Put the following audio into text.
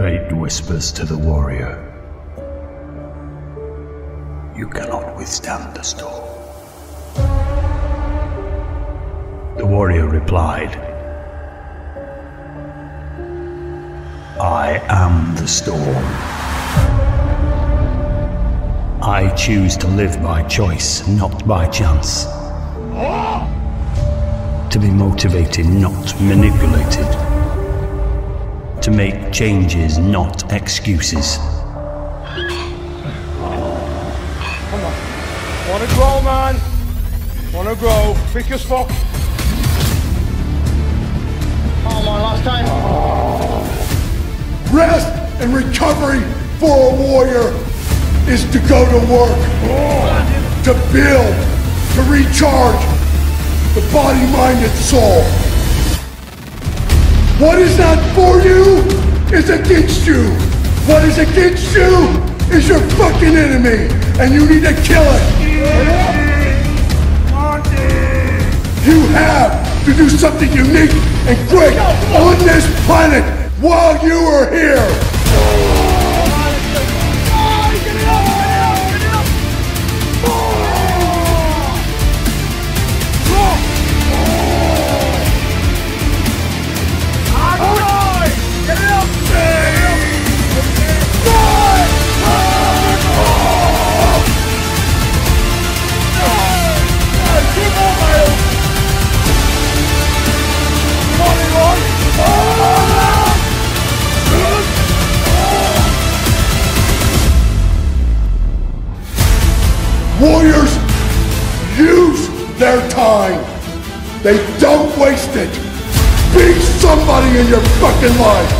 Fate whispers to the warrior. You cannot withstand the storm. The warrior replied, I am the storm. I choose to live by choice, not by chance. To be motivated, not manipulated. To make changes, not excuses. Come on. Wanna grow, man? Wanna grow? Thick as fuck. Oh my last time. Rest and recovery for a warrior is to go to work, to build, to recharge the body, mind, and soul. What is that for you is against you. What is against you is your fucking enemy, and you need to kill it. You have to do something unique and great on this planet while you are here. Warriors use their time. They don't waste it. Be somebody in your fucking life.